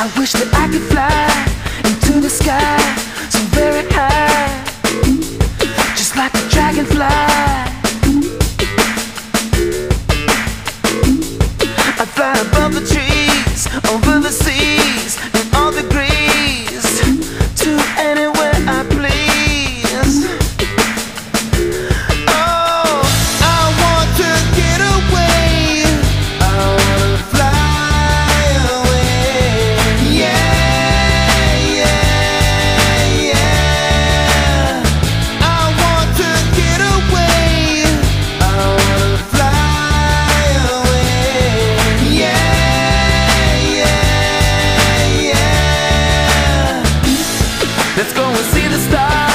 I wish that I could fly into the sky so very high, just like a dragonfly. I fly above the trees. Let's go and see the stars.